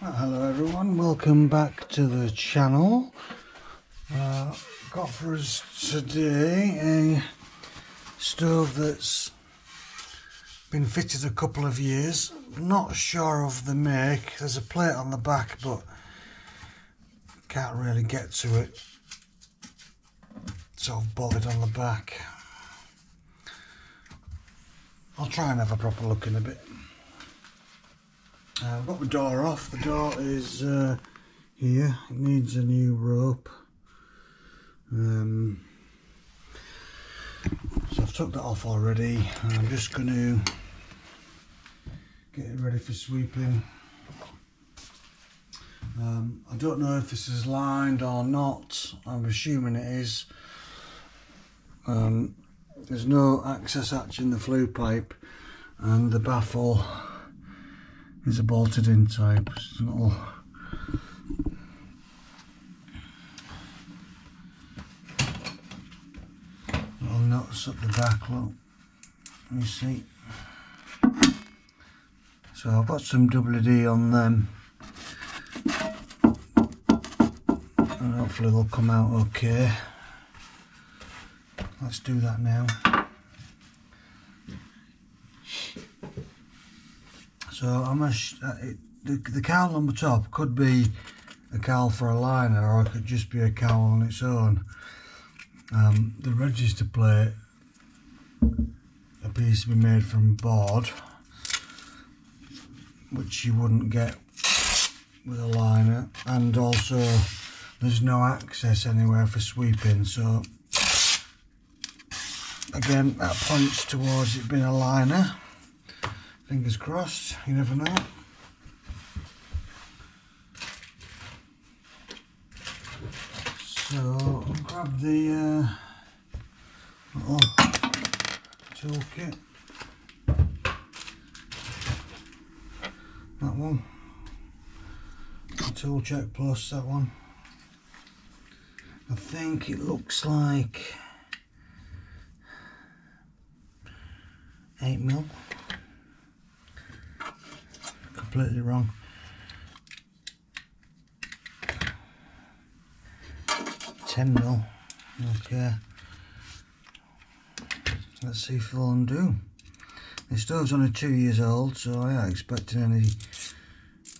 Hello everyone, welcome back to the channel. Uh, got for us today a stove that's been fitted a couple of years. Not sure of the make, there's a plate on the back but can't really get to it. So I've bolted on the back. I'll try and have a proper look in a bit. Uh, I've got the door off. The door is uh, here. It needs a new rope. Um, so I've took that off already. I'm just going to get it ready for sweeping. Um, I don't know if this is lined or not. I'm assuming it is. Um, there's no access hatch in the flue pipe and the baffle is a bolted in type. Little little nuts up the back, look. You see. So I've got some WD on them. And hopefully they'll come out okay. Let's do that now. So I'm uh, it, the, the cowl on the top could be a cowl for a liner or it could just be a cowl on its own. Um, the register plate appears to be made from board which you wouldn't get with a liner and also there's no access anywhere for sweeping so again that points towards it being a liner Fingers crossed, you never know. So I'll grab the uh, little toolkit. That one. Tool check plus that one. I think it looks like 8 mil completely wrong. Ten mil. Okay. Let's see if they'll undo. The stove's only two years old, so I ain't expecting any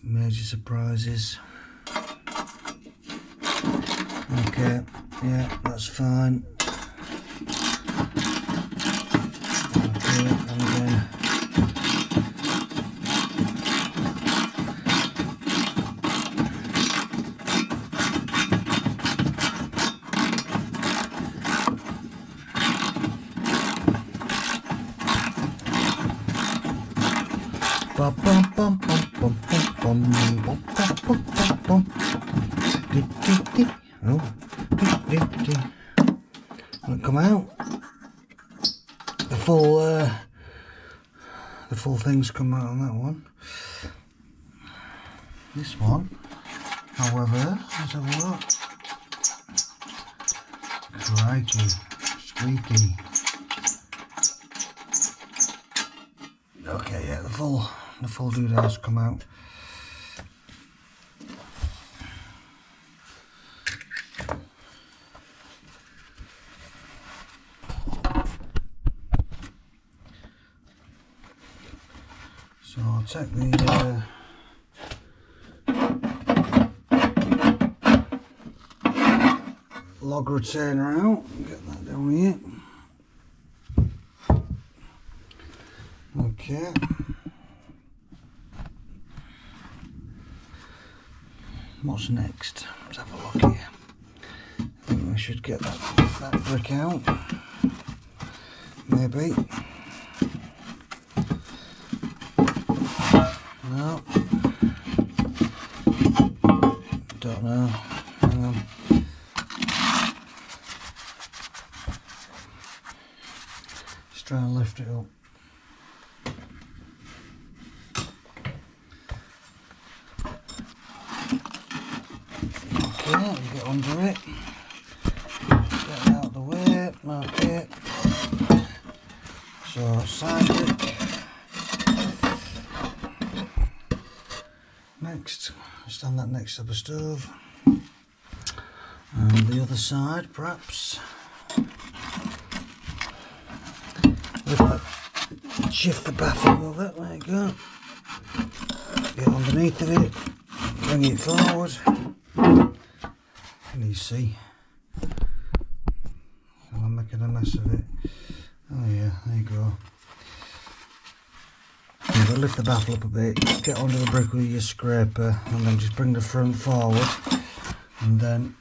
major surprises. Okay, yeah, that's fine. Things come out on that one. This one, however, let's have a look. Crikey, squeaky. Okay, yeah, the full the full doodads come out. So I'll take the uh, log retainer out, get that down here. Okay. what's next? Let's have a look here. I think we should get that, that brick out. Maybe. No. Don't know. Hang on. Just try and lift it up. under it. Get it out of the way, mark it. So side it. next. Stand that next to the stove. And the other side, perhaps. if I Shift the baffle bit, there you go. Get underneath of it, bring it forward. Can you see? I'm making a mess of it. Oh yeah, there you go. You've got to lift the baffle up a bit, get onto the brick with your scraper and then just bring the front forward and then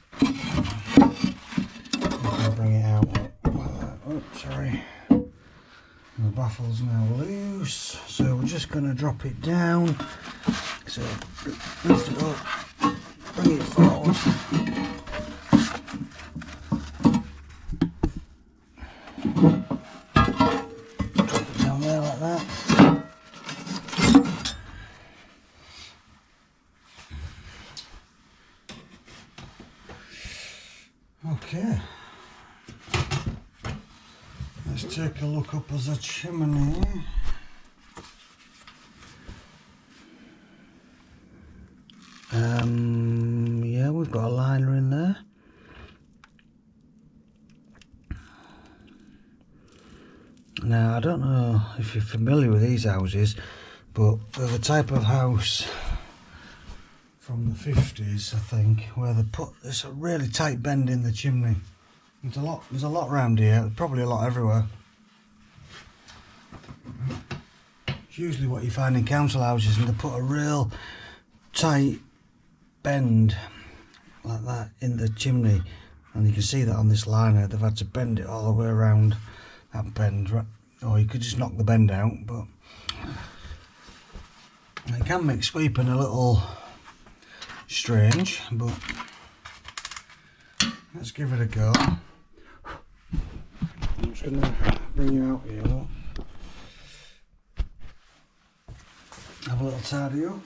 bring it out. Oh, sorry. The baffle's now loose, so we're just going to drop it down. So lift it up, bring it forward. Drop it down there like that. Okay. Let's take a look up as a chimney. Um, yeah, we've got a liner in there. Now, I don't know if you're familiar with these houses, but they're the type of house from the 50s, I think, where they put this a really tight bend in the chimney. There's a lot. There's a lot around here. Probably a lot everywhere. It's usually what you find in council houses, and they put a real tight bend like that in the chimney, and you can see that on this liner. They've had to bend it all the way around that bend, or you could just knock the bend out. But it can make sweeping a little strange, but let's give it a go. I'm just going to bring you out here. Look. I'm a little tired you.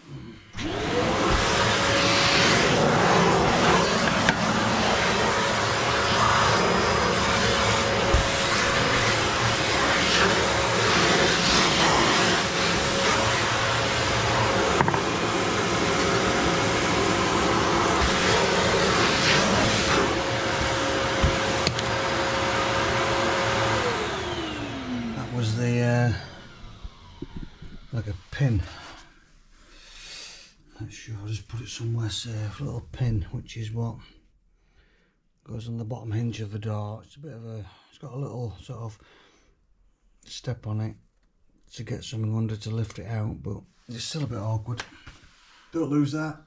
Pin. Not sure. I'll just put it somewhere safe. Little pin, which is what goes on the bottom hinge of the door. It's a bit of a. It's got a little sort of step on it to get something under to lift it out, but it's still a bit awkward. Don't lose that.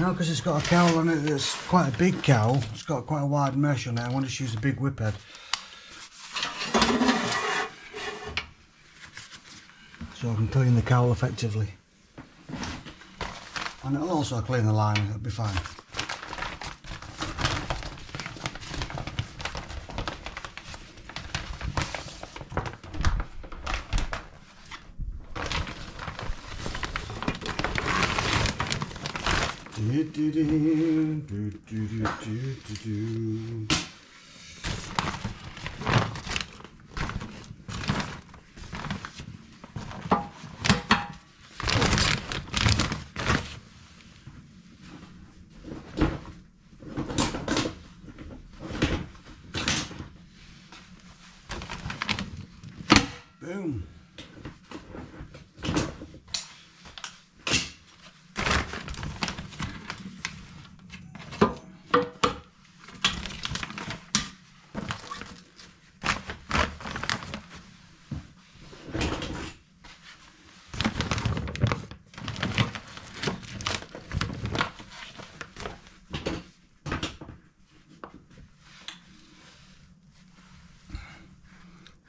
Now, because it's got a cowl on it that's quite a big cowl, it's got quite a wide mesh on it, I want to use a big whip head. So I can clean the cowl effectively. And it'll also clean the line, it'll be fine. do do do do do do do do. Boom.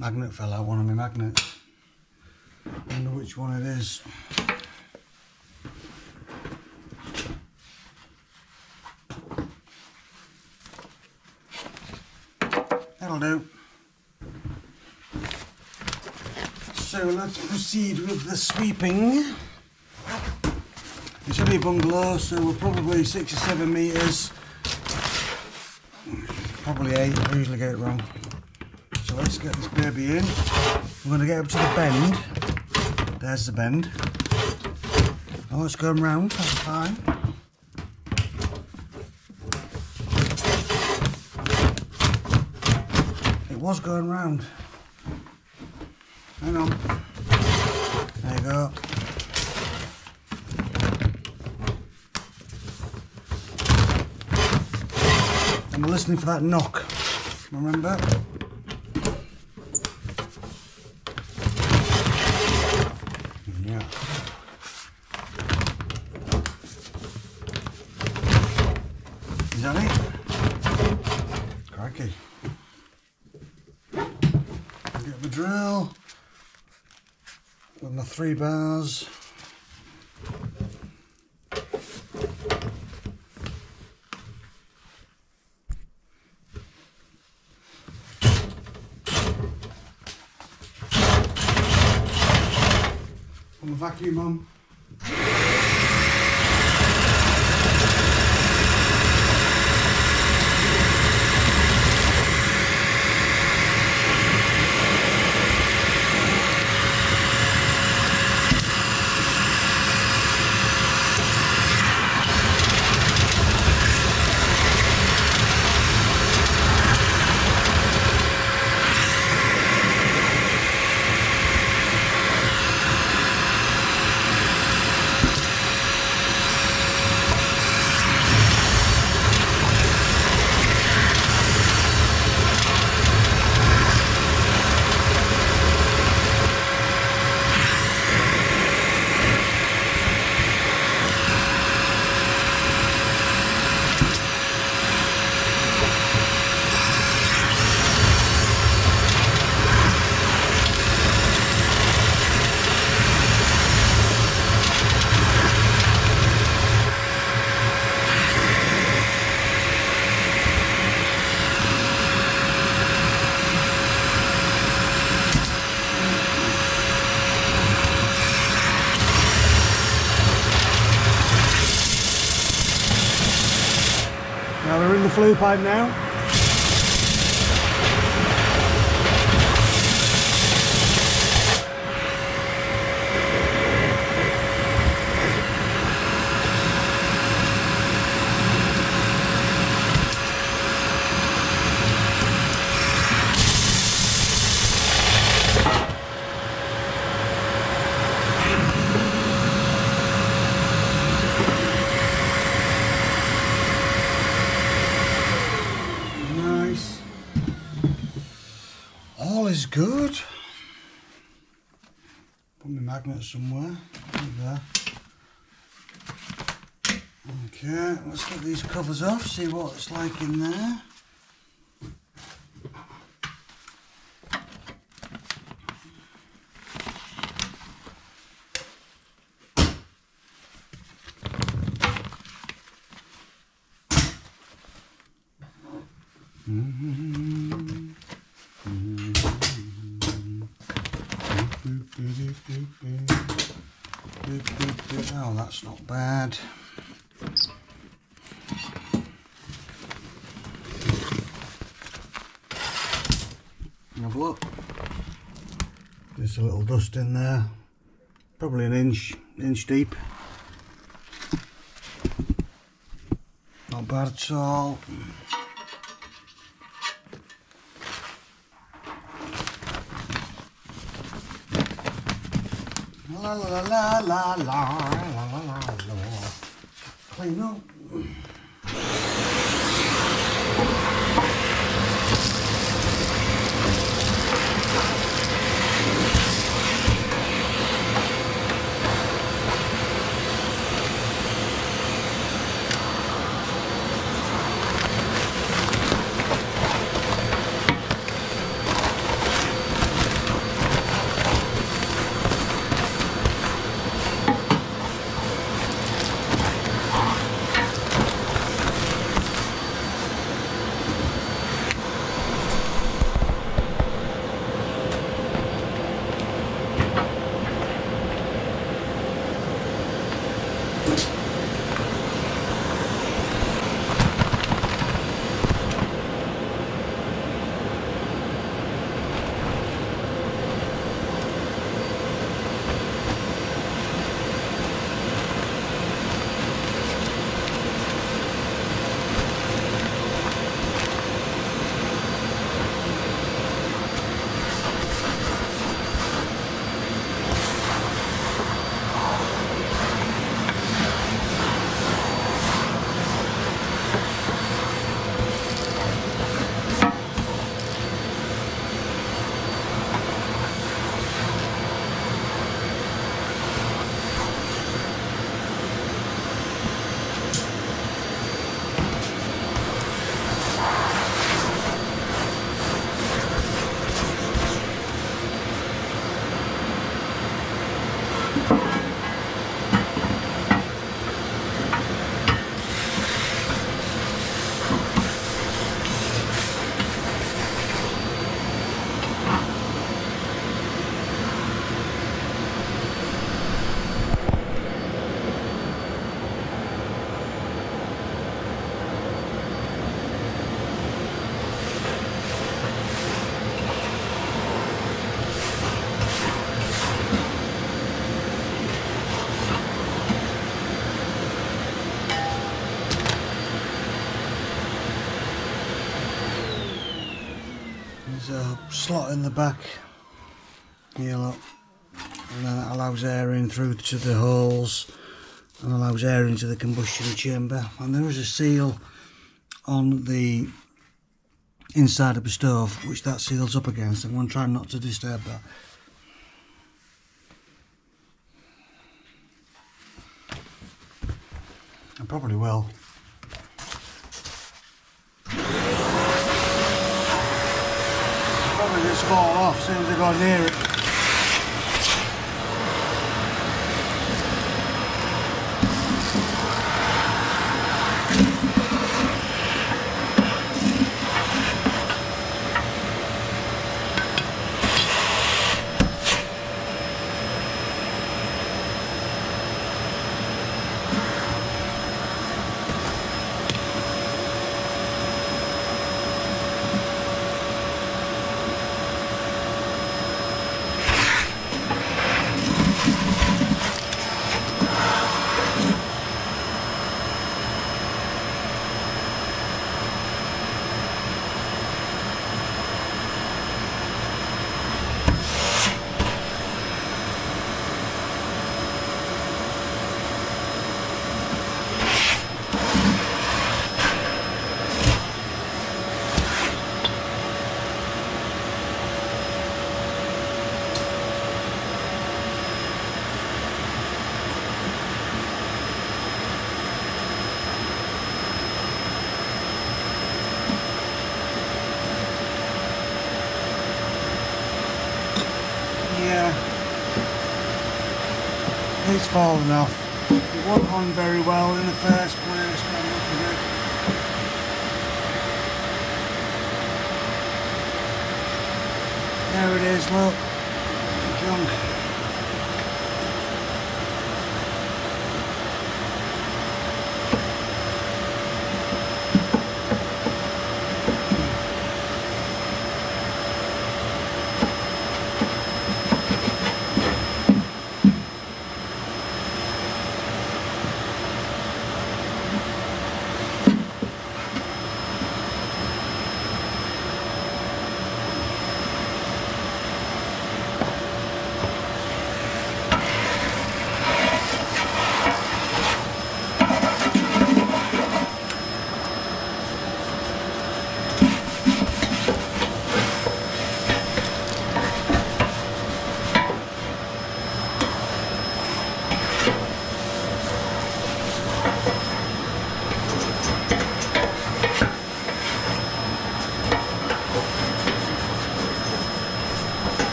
Magnet fell out, one of my magnets. I wonder which one it is. That'll do. So let's proceed with the sweeping. It's only a bungalow, so we're probably six or seven metres. Probably eight, I usually get it wrong. Let's get this baby in. We're going to get up to the bend. There's the bend. Oh, it's going round, that's fine. It was going round. Hang on. There you go. We're listening for that knock. Remember? Yeah. Is that it? Crikey. Get the drill with my three bars. I'm a vacuum on. hope I'm now. Is good. Put my magnet somewhere. There. Okay, let's get these covers off, see what it's like in there. bad. Have a look. There's a little dust in there. Probably an inch, inch deep. Not bad at all. la la la la la la la Clean up. Slot in the back. Here look and then it allows air in through to the holes and allows air into the combustion chamber. And there is a seal on the inside of the stove which that seals up against. I'm going to try not to disturb that. I probably will probably just fall off as soon as I go near it Yeah. It's fallen off. It wasn't on very well in the first place. There it is, look.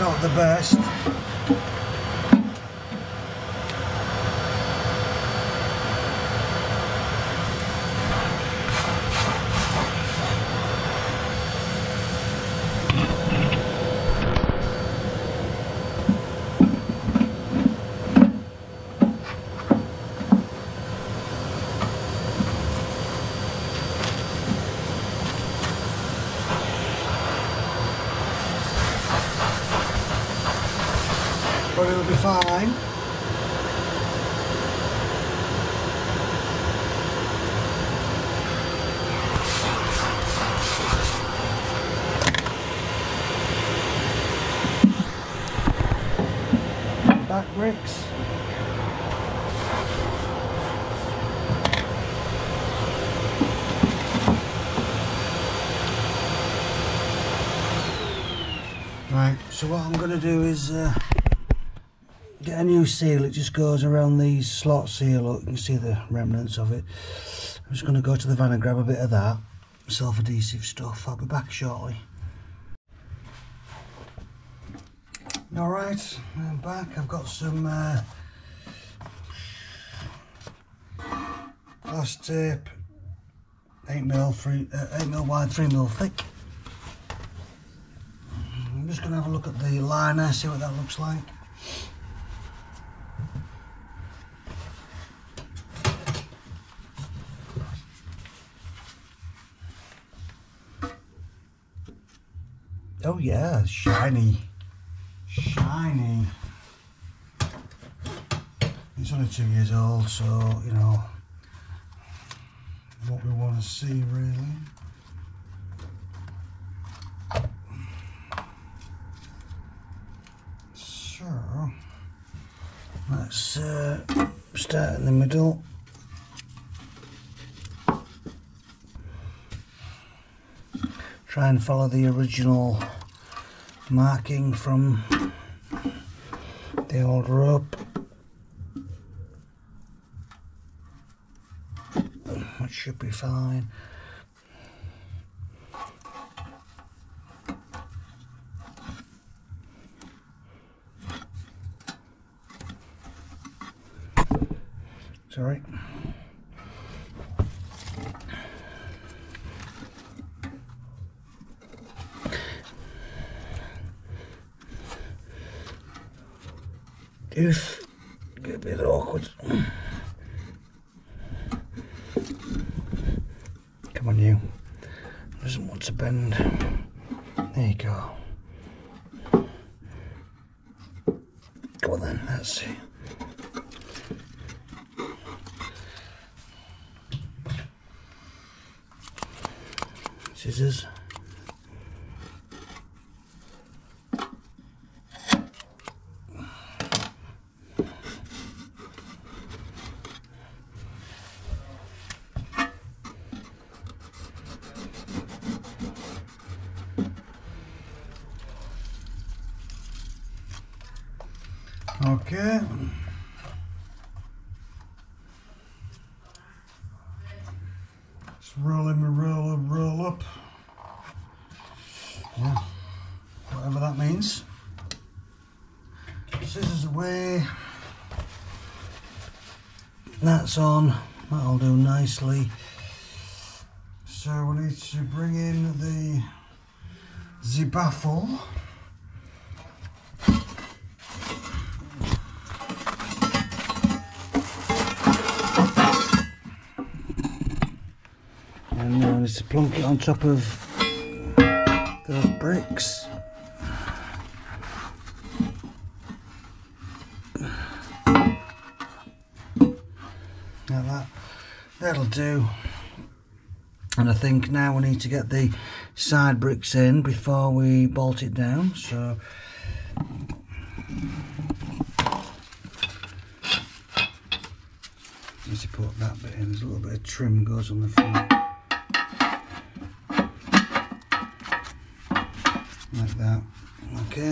Not the best. It'll be fine. Back bricks. Right, so what I'm going to do is uh, a new seal it just goes around these slot seal look you can see the remnants of it. I'm just going to go to the van and grab a bit of that. Self-adhesive stuff. I'll be back shortly. Alright I'm back. I've got some uh, glass tape 8mm, three, uh, 8mm wide 3mm thick. I'm just going to have a look at the liner see what that looks like yeah, shiny. Shiny. It's only two years old, so, you know, what we want to see really. So, let's uh, start in the middle. try and follow the original marking from the old rope. Which should be fine sorry Oof, get a bit awkward. Come on, you. Doesn't want to bend. There you go. Come on then, let's see. Scissors. Okay. Just roll roll up, roll up. Yeah, whatever that means. Scissors away. That's on. That'll do nicely. So we need to bring in the the is plonk it on top of those bricks. Like that. That'll do. And I think now we need to get the side bricks in before we bolt it down. So need to put that bit in. There's a little bit of trim goes on the front.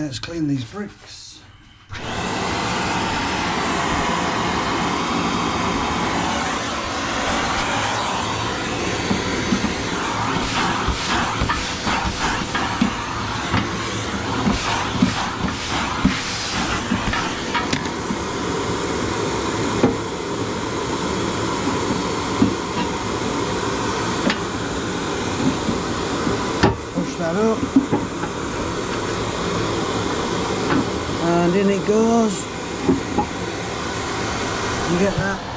Let's clean these bricks. go. And in it goes. You get that?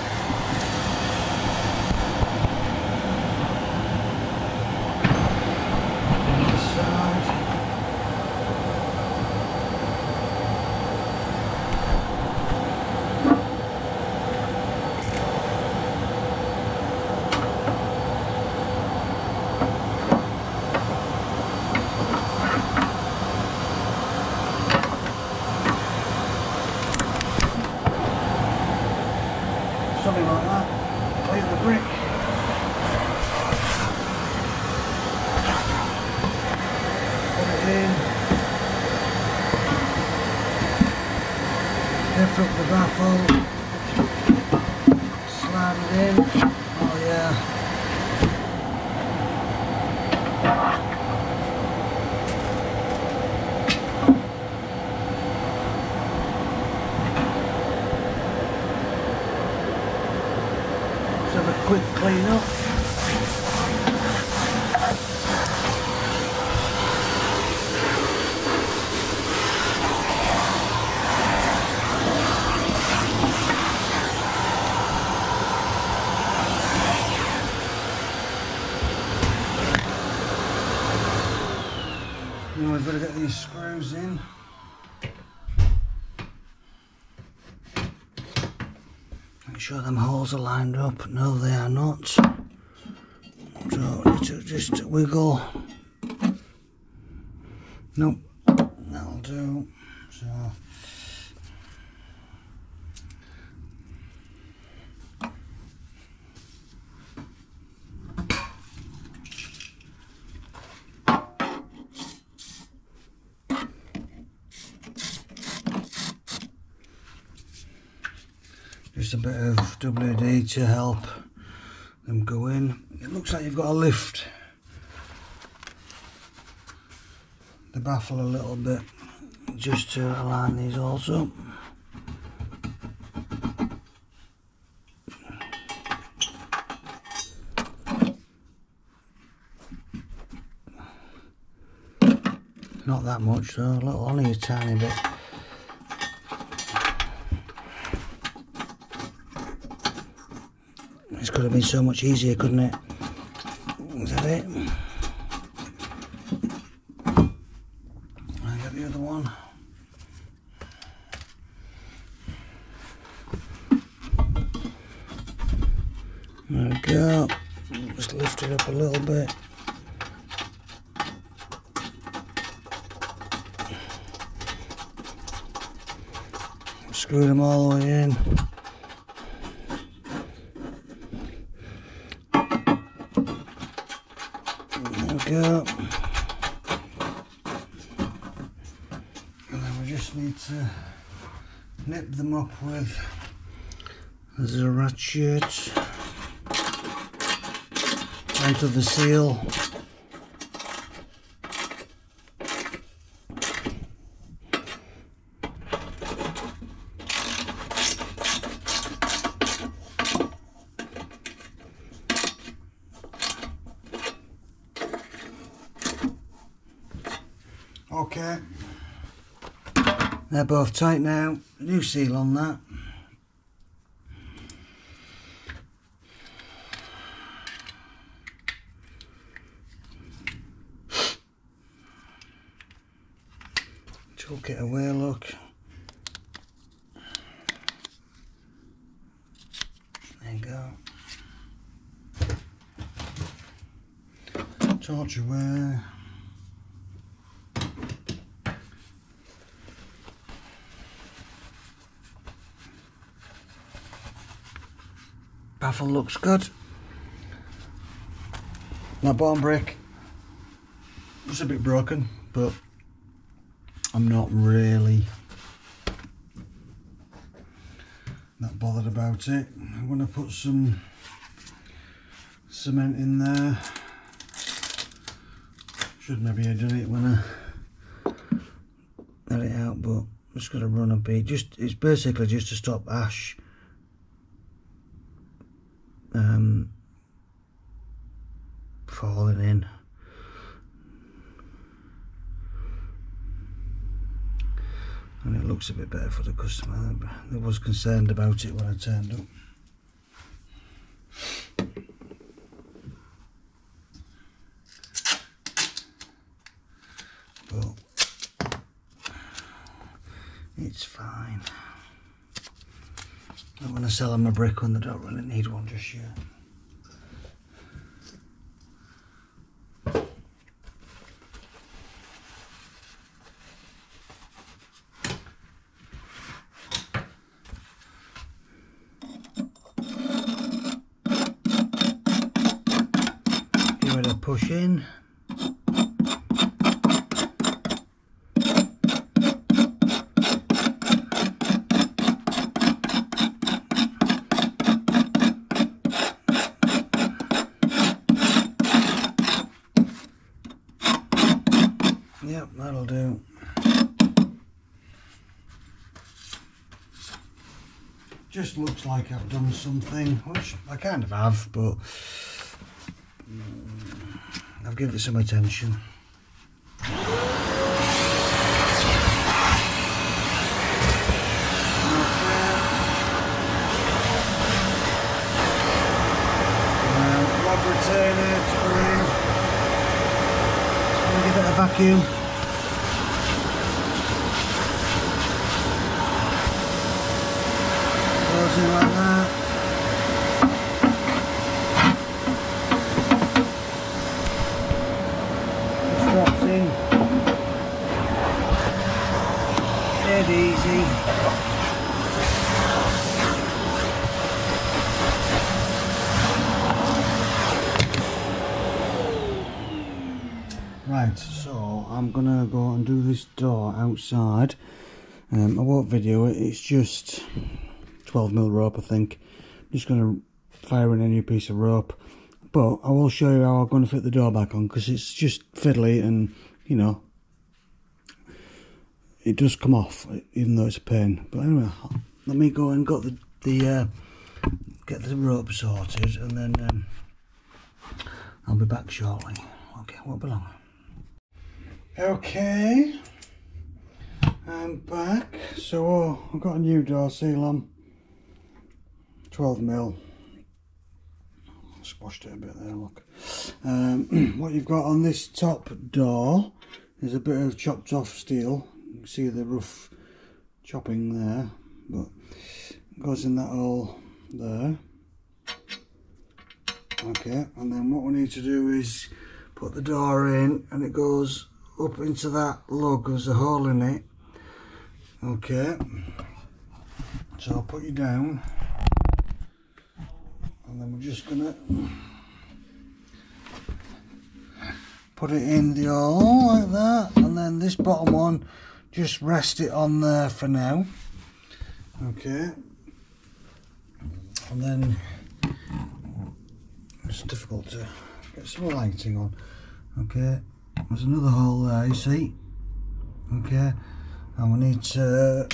something like that. Leave the brick. Put it in. Lift up the baffle. Slide it in. Oh yeah. Let's have a quick clean up. Now we've got to get these screws in. Make sure them holes are lined up. No, they are not. So just, just wiggle. Nope, that'll do. So. A bit of WD to help them go in. It looks like you've got to lift the baffle a little bit just to align these also. Not that much though, a little, only a tiny bit. Could have been so much easier, couldn't it? Is that it? I get the other one. There we go. Just lift it up a little bit. Screw them all the way in. There we go. And then we just need to nip them up with the ratchet onto the seal. Okay. They're both tight now. New seal on that. Chuck it away, look. There you go. Torch away. Baffle looks good. My bone brick was a bit broken, but I'm not really that bothered about it. I'm going to put some cement in there. Should maybe have done it when I let it out, but I'm just going to run a bit. Just it's basically just to stop ash um, falling in. and it looks a bit better for the customer. I was concerned about it when I turned up. But it's fine. I want to sell them a brick when they don't really need one just yet. Give it a push in. Yep, that'll do. Just looks I've done something, which I kind of have, but mm, I've given it some attention. Uh, give it a vacuum. Goes in like that. Just drops in. Dead easy. Right, so I'm gonna go and do this door outside. Um, I won't video it, it's just 12 mil rope I think. I'm just gonna fire in a new piece of rope. But I will show you how I'm gonna fit the door back on because it's just fiddly and you know it does come off even though it's a pain. But anyway, let me go and got the the uh, get the rope sorted and then um, I'll be back shortly. Okay, won't be long. Okay, I'm back. So oh, I've got a new door seal on, 12 mil. Squashed it a bit there. Look, um, what you've got on this top door is a bit of chopped off steel. You can see the rough chopping there, but goes in that hole there. Okay, and then what we need to do is put the door in, and it goes up into that lug. There's a hole in it. Okay, so I'll put you down, and then we're just gonna put it in the hole like that, and then this bottom one, just rest it on there for now. Okay, and then it's difficult to get some lighting on. Okay, there's another hole there, you see. Okay, and we need to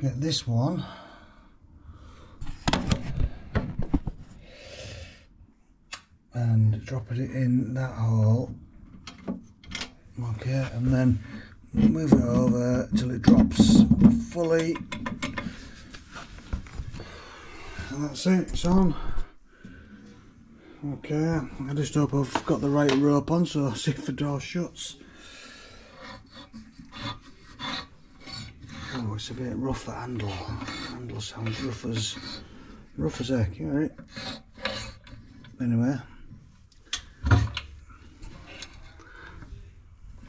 get this one. And drop it in that hole. Okay, and then move it over till it drops fully. And that's it, it's on. Okay, I just hope I've got the right rope on so I'll see if the door shuts. Oh, it's a bit rough the handle. Handle sounds rough as rough as heck, you alright? Anyway.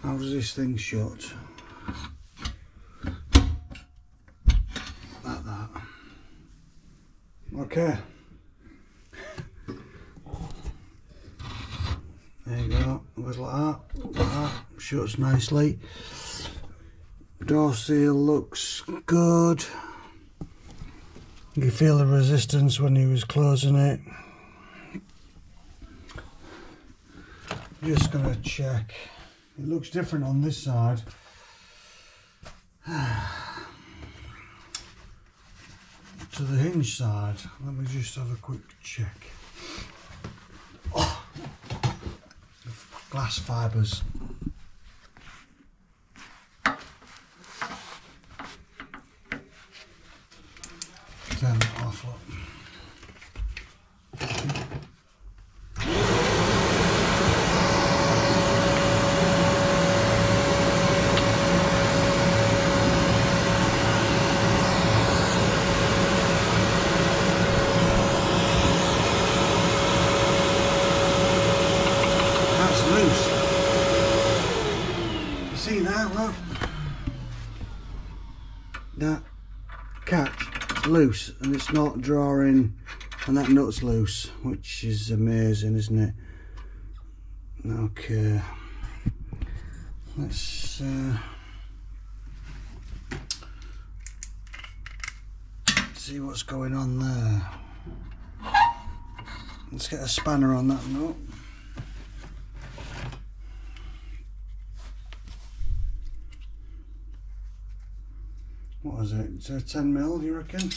How does this thing shut? Like that. Okay. There you go, goes like that, like that, shuts nicely. Door seal looks good. You feel the resistance when he was closing it. Just gonna check. It looks different on this side. to the hinge side. Let me just have a quick check. Oh, glass fibres. That catch loose and it's not drawing and that nut's loose, which is amazing, isn't it? Okay. Let's uh, see what's going on there. Let's get a spanner on that nut. What was it? Is it 10 mil, do you reckon?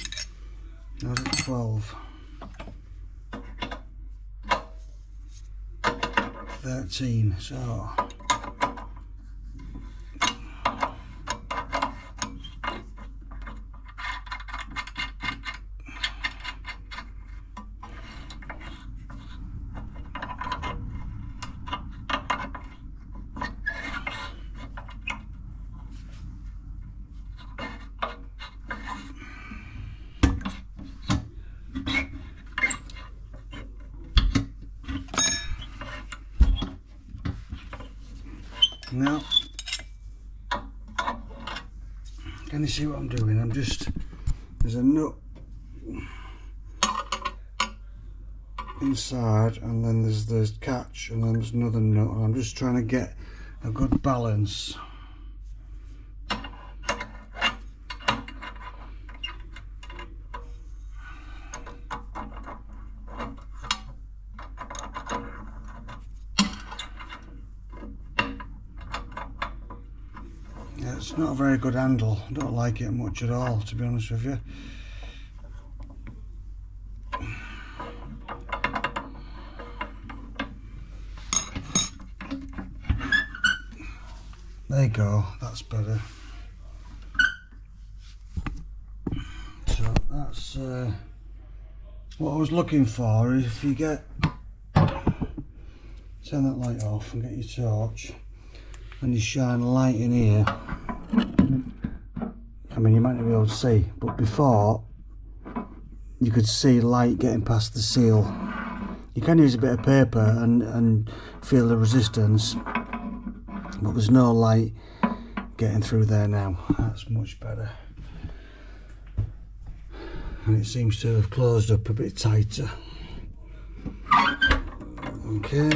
It 12? 13, so Now, can you see what I'm doing? I'm just, there's a nut inside and then there's the catch and then there's another nut and I'm just trying to get a good balance. Yeah, it's not a very good handle. I don't like it much at all, to be honest with you. There you go, that's better. So that's uh, what I was looking for. If you get turn that light off and get your torch and you shine light in here I mean you might not be able to see but before you could see light getting past the seal. You can use a bit of paper and, and feel the resistance but there's no light getting through there now. That's much better. And it seems to have closed up a bit tighter. Okay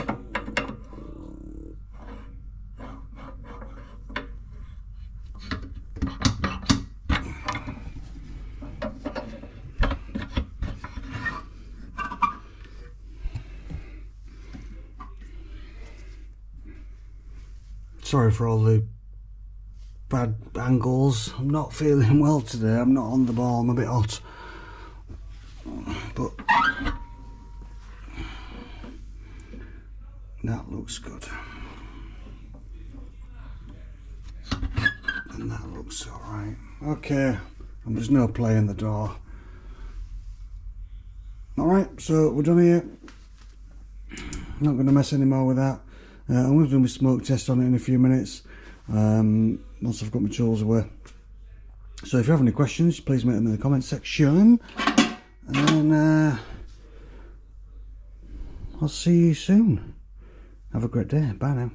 Sorry for all the bad angles. I'm not feeling well today. I'm not on the ball. I'm a bit hot. But that looks good. And that looks alright. Okay. And there's no play in the door. Alright, so we're done here. Not going to mess any more with that. Uh, I'm going to do my smoke test on it in a few minutes um, once I've got my tools away. So if you have any questions, please make them in the comment section. And uh, I'll see you soon. Have a great day. Bye now.